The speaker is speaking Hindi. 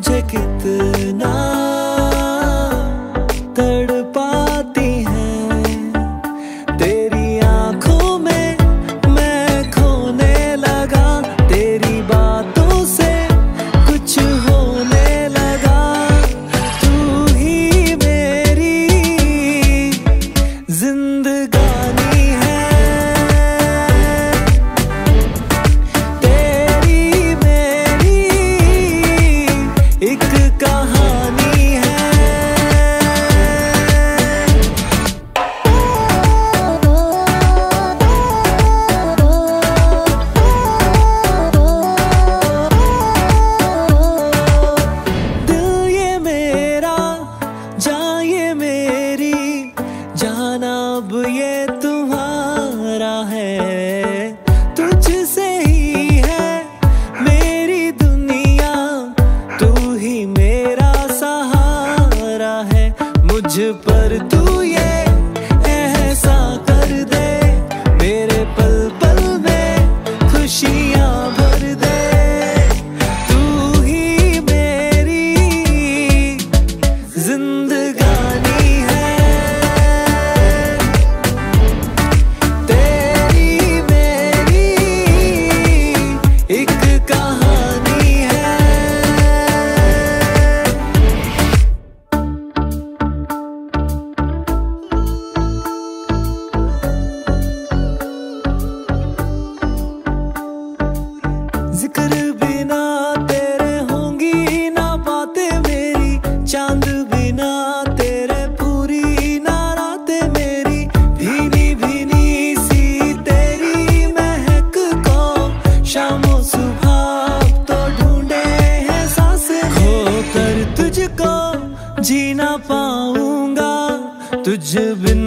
मुझे कितना ज़िक्र बिना तेरे होंगी ना बातें मेरी। चाँद बिना तेरे, पूरी ना मेरी। भीनी भीनी सी तेरी महक को शामो सुबह तो ढूंढे हैं साँसें। खो कर तुझको जीना पाऊँगा। तुझ बिन